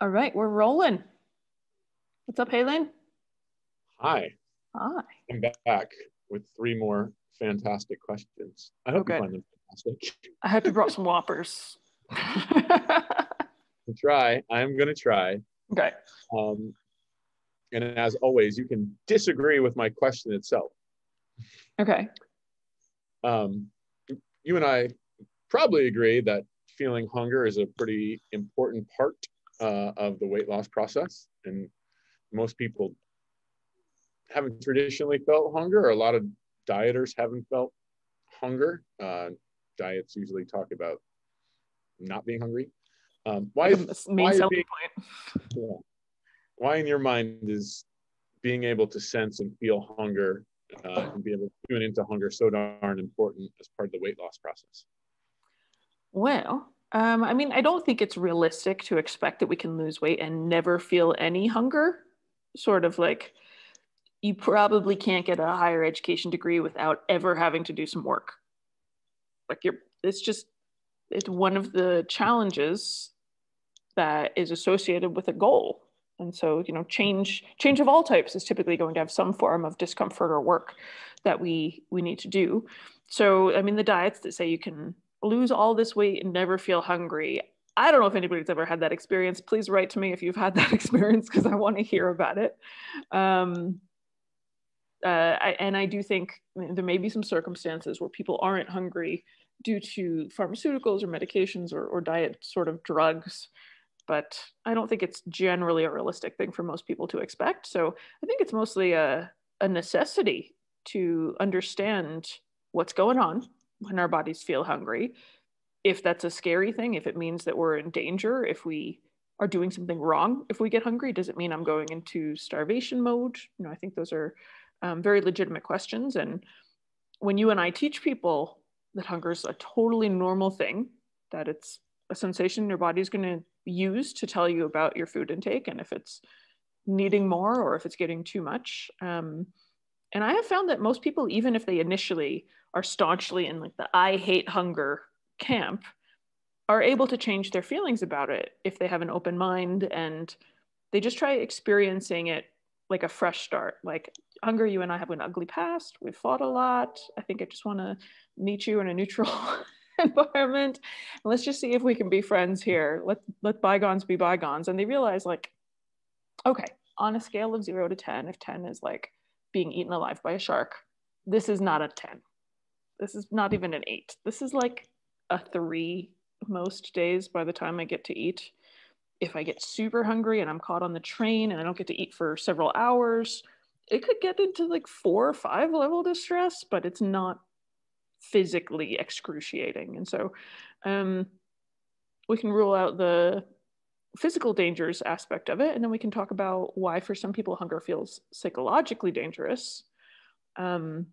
All right, we're rolling. What's up, Halen? Hi. Hi. I'm back with three more fantastic questions. I hope Okay. you find them fantastic. I hope you brought some whoppers. I'll try. I'm going to try. okay. Um, and as always, you can disagree with my question itself. Okay. Um, you and I probably agree that feeling hunger is a pretty important part uh, of the weight loss process. And most people haven't traditionally felt hunger, or a lot of dieters haven't felt hunger. Uh, diets usually talk about not being hungry. Um, why, Like a s- main why is being- yeah. why in your mind is being able to sense and feel hunger uh, and be able to tune into hunger so darn important as part of the weight loss process? Well, um, I mean, I don't think it's realistic to expect that we can lose weight and never feel any hunger. Sort of like you probably can't get a higher education degree without ever having to do some work. Like you're, it's just, it's one of the challenges that is associated with a goal. And so, you know, change change of all types is typically going to have some form of discomfort or work that we we need to do. So, I mean, the diets that say you can lose all this weight and never feel hungry. I don't know if anybody's ever had that experience. Please write to me if you've had that experience because I want to hear about it. Um, uh, I, and I do think there may be some circumstances where people aren't hungry due to pharmaceuticals or medications or, or diet sort of drugs. But I don't think it's generally a realistic thing for most people to expect. So I think it's mostly a, a necessity to understand what's going on when our bodies feel hungry. If that's a scary thing, if it means that we're in danger, if we are doing something wrong, if we get hungry, does it mean I'm going into starvation mode? You know, I think those are um, very legitimate questions. And when you and I teach people that hunger is a totally normal thing, that it's a sensation your body's going to use to tell you about your food intake and if it's needing more or if it's getting too much. Um, and I have found that most people, even if they initially are staunchly in like the I hate hunger camp, are able to change their feelings about it if they have an open mind and they just try experiencing it like a fresh start. Like hunger, you and I have an ugly past. We've fought a lot. I think I just want to meet you in a neutral environment. Let's just see if we can be friends here. Let let bygones be bygones. And they realize like, okay, on a scale of zero to ten, if ten is like being eaten alive by a shark, this is not a ten. This is not even an eight. This is like a three most days by the time I get to eat. If I get super hungry and I'm caught on the train and I don't get to eat for several hours, it could get into like four or five level distress, but it's not physically excruciating. And so um, we can rule out the physical dangers aspect of it. And then we can talk about why, for some people, hunger feels psychologically dangerous um,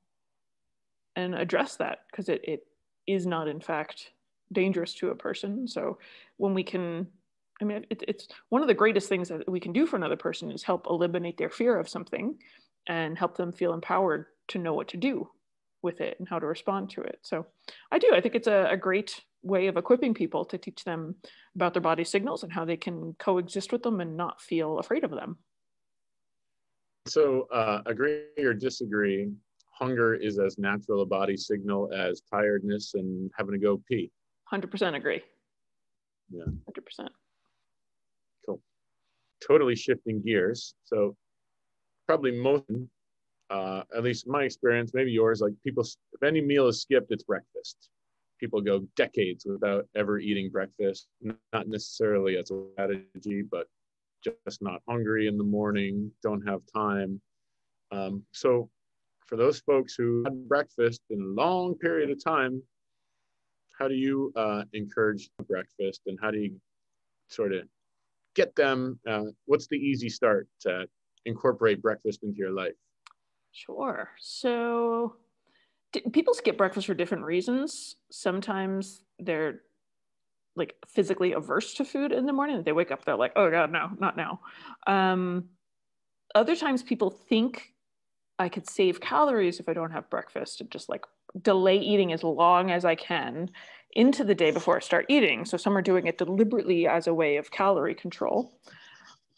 and address that because it, it is not, in fact, dangerous to a person. So when we can, I mean, it, it's one of the greatest things that we can do for another person is help eliminate their fear of something and help them feel empowered to know what to do with it and how to respond to it. So I do. I think it's a, a great way of equipping people to teach them about their body signals and how they can coexist with them and not feel afraid of them. So, uh, agree or disagree, hunger is as natural a body signal as tiredness and having to go pee. 100% agree. Yeah. 100%. Cool. Totally shifting gears. So, probably most, uh, at least my experience, maybe yours, like people, if any meal is skipped, it's breakfast. People go decades without ever eating breakfast, not necessarily as a strategy, but just not hungry in the morning, don't have time. Um, so, for those folks who had breakfast in a long period of time, how do you uh, encourage breakfast and how do you sort of get them? Uh, what's the easy start to incorporate breakfast into your life? Sure. So d- people skip breakfast for different reasons. Sometimes they're like physically averse to food in the morning. They wake up, they're like, oh God, no, not now. Um, other times people think I could save calories if I don't have breakfast and just like delay eating as long as I can into the day before I start eating. So some are doing it deliberately as a way of calorie control.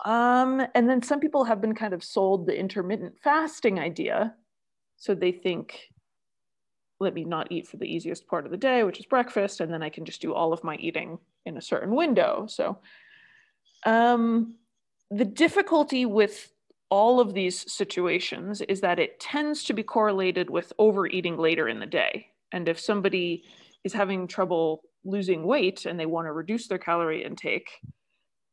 Um, and then some people have been kind of sold the intermittent fasting idea. So they think, let me not eat for the easiest part of the day, which is breakfast, and then I can just do all of my eating in a certain window. So um, the difficulty with all of these situations is that it tends to be correlated with overeating later in the day. And if somebody is having trouble losing weight and they want to reduce their calorie intake,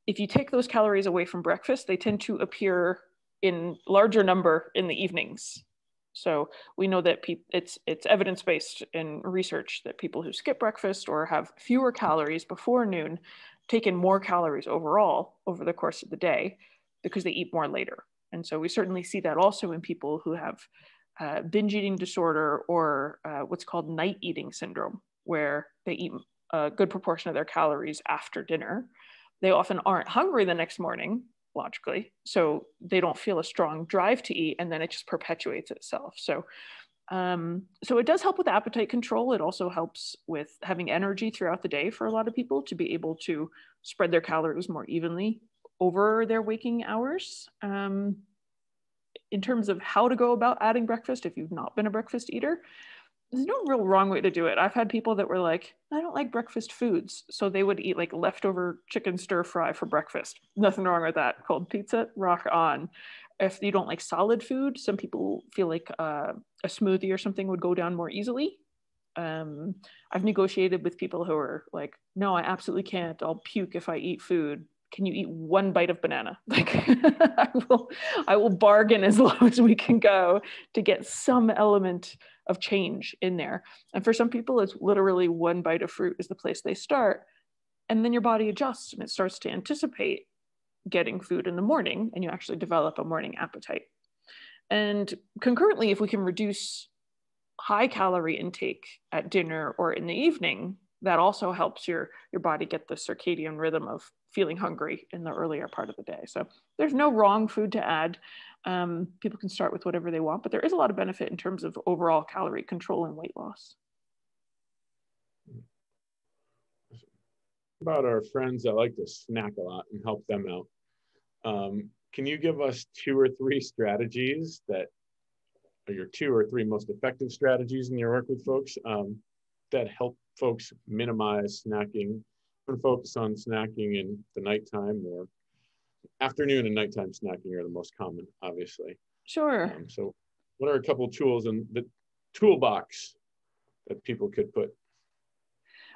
if you take those calories away from breakfast, they tend to appear in larger number in the evenings. So we know that it's it's evidence based in research that people who skip breakfast or have fewer calories before noon take in more calories overall over the course of the day because they eat more later. And so we certainly see that also in people who have uh, binge eating disorder or uh, what's called night eating syndrome, where they eat a good proportion of their calories after dinner. They often aren't hungry the next morning, logically, so they don't feel a strong drive to eat, and then it just perpetuates itself. So, um, so it does help with appetite control. It also helps with having energy throughout the day for a lot of people to be able to spread their calories more evenly over their waking hours. Um, in terms of how to go about adding breakfast, if you've not been a breakfast eater, there's no real wrong way to do it. I've had people that were like, I don't like breakfast foods. So they would eat like leftover chicken stir fry for breakfast. Nothing wrong with that. Cold pizza, rock on. If you don't like solid food, some people feel like uh, a smoothie or something would go down more easily. Um, I've negotiated with people who are like, no, I absolutely can't. I'll puke if I eat food can you eat one bite of banana? Like i will i will bargain as low as we can go to get some element of change in there. And for some people it's literally one bite of fruit is the place they start. And then your body adjusts and it starts to anticipate getting food in the morning and you actually develop a morning appetite. And concurrently if we can reduce high calorie intake at dinner or in the evening that also helps your your body get the circadian rhythm of feeling hungry in the earlier part of the day. So there's no wrong food to add. Um, people can start with whatever they want, but there is a lot of benefit in terms of overall calorie control and weight loss. About our friends that like to snack a lot and help them out. Um, can you give us two or three strategies that are your two or three most effective strategies in your work with folks um, that help folks minimize snacking and focus on snacking in the nighttime or afternoon and nighttime snacking are the most common, obviously. Sure. Um, so, what are a couple tools in the toolbox that people could put?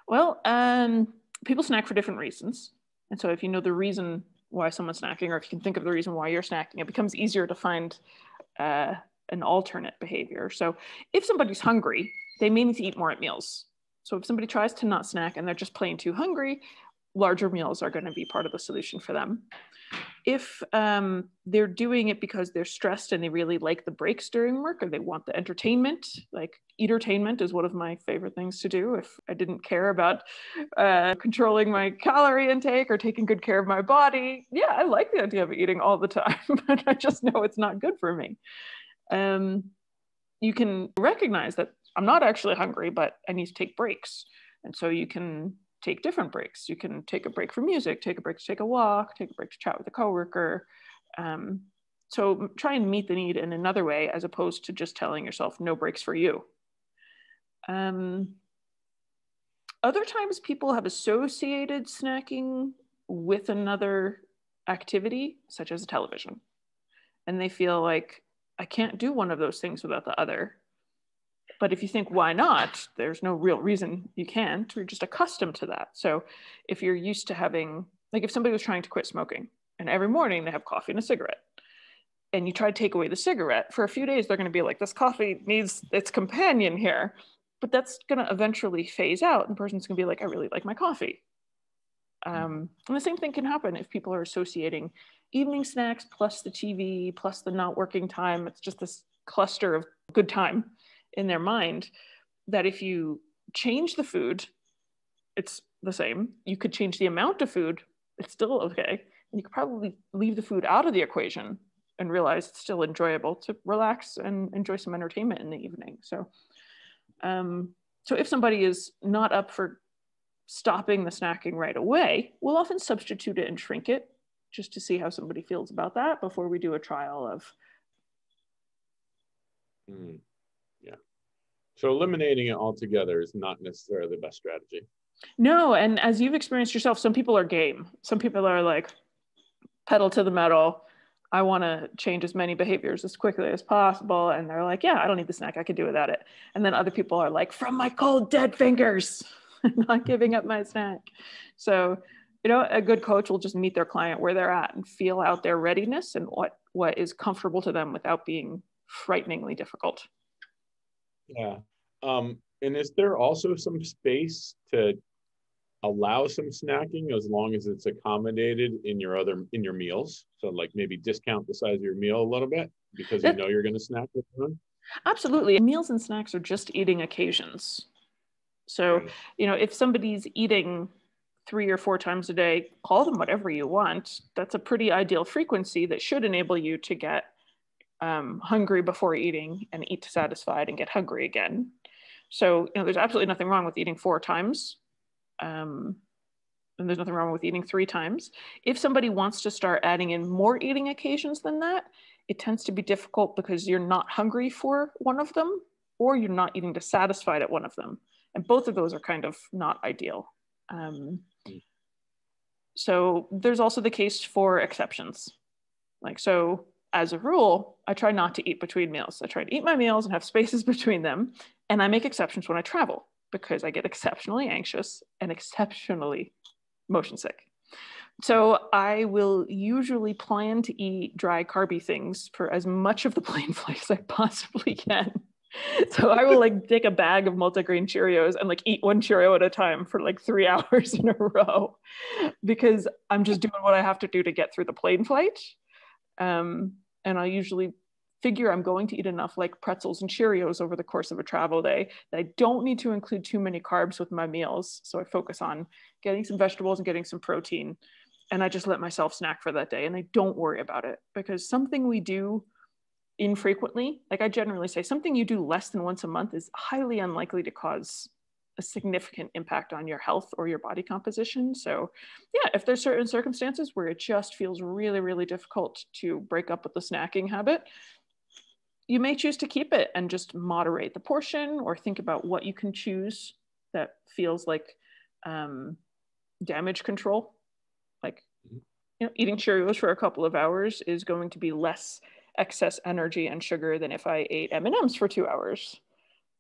Well, um, people snack for different reasons. And so, if you know the reason why someone's snacking, or if you can think of the reason why you're snacking, it becomes easier to find uh, an alternate behavior. So, if somebody's hungry, they may need to eat more at meals. So if somebody tries to not snack and they're just plain too hungry, larger meals are going to be part of the solution for them. If um, they're doing it because they're stressed and they really like the breaks during work or they want the entertainment, like entertainment is one of my favorite things to do. If I didn't care about uh, controlling my calorie intake or taking good care of my body, yeah, I like the idea of eating all the time, but I just know it's not good for me. Um, you can recognize that I'm not actually hungry, but I need to take breaks. And so you can take different breaks. You can take a break from music, take a break to take a walk, take a break to chat with a coworker. Um, so try and meet the need in another way as opposed to just telling yourself no breaks for you. Um, other times people have associated snacking with another activity, such as a television. And they feel like I can't do one of those things without the other. But if you think, why not? There's no real reason you can't. You're just accustomed to that. So if you're used to having, like if somebody was trying to quit smoking and every morning they have coffee and a cigarette, and you try to take away the cigarette, for a few days they're going to be like, this coffee needs its companion here. But that's going to eventually phase out. And the person's going to be like, I really like my coffee. Um, and the same thing can happen if people are associating evening snacks plus the TV plus the not working time. It's just this cluster of good time in their mind that if you change the food, it's the same. You could change the amount of food, it's still okay. And you could probably leave the food out of the equation and realize it's still enjoyable to relax and enjoy some entertainment in the evening. So Um, so if somebody is not up for stopping the snacking right away, we'll often substitute it and shrink it just to see how somebody feels about that before we do a trial of. Mm. So eliminating it altogether is not necessarily the best strategy. No, and as you've experienced yourself, some people are game. Some people are like pedal to the metal. I want to change as many behaviors as quickly as possible. And they're like, yeah, I don't need the snack. I can do without it. And then other people are like, from my cold, dead fingers, not giving up my snack. So, you know, a good coach will just meet their client where they're at and feel out their readiness and what, what is comfortable to them without being frighteningly difficult. Yeah. Um, and is there also some space to allow some snacking as long as it's accommodated in your other in your meals? So like maybe discount the size of your meal a little bit because you know you're going to snack with them? Absolutely. Meals and snacks are just eating occasions. So right. you know if somebody's eating three or four times a day call them whatever you want. That's a pretty ideal frequency that should enable you to get um, hungry before eating and eat satisfied and get hungry again so you know there's absolutely nothing wrong with eating four times um, and there's nothing wrong with eating three times. If somebody wants to start adding in more eating occasions than that, it tends to be difficult because you're not hungry for one of them or you're not eating dissatisfied at one of them. And both of those are kind of not ideal. Um, so there's also the case for exceptions. Like, so as a rule, I try not to eat between meals. I try to eat my meals and have spaces between them. And I make exceptions when I travel because I get exceptionally anxious and exceptionally motion sick. So I will usually plan to eat dry carby things for as much of the plane flight as I possibly can. So I will like take a bag of multigrain Cheerios and like eat one Cheerio at a time for like three hours in a row because I'm just doing what I have to do to get through the plane flight. Um, and I usually figure I'm going to eat enough like pretzels and Cheerios over the course of a travel day that I don't need to include too many carbs with my meals. So I focus on getting some vegetables and getting some protein. And I just let myself snack for that day and I don't worry about it because something we do infrequently, like I generally say, something you do less than once a month is highly unlikely to cause a significant impact on your health or your body composition. So, yeah, if there's certain circumstances where it just feels really, really difficult to break up with the snacking habit, you may choose to keep it and just moderate the portion or think about what you can choose that feels like um, damage control. Like, mm-hmm. you know, eating Cheerios for a couple of hours is going to be less excess energy and sugar than if I ate M&Ms for two hours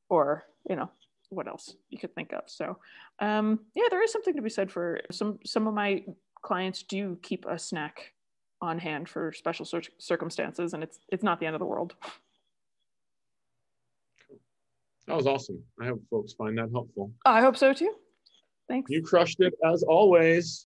or, you know, what else you could think of. So um, yeah, there is something to be said for some, some of my clients do keep a snack on hand for special circumstances and it's, it's not the end of the world. That was awesome. I hope folks find that helpful. I hope so too. Thanks. You crushed it as always.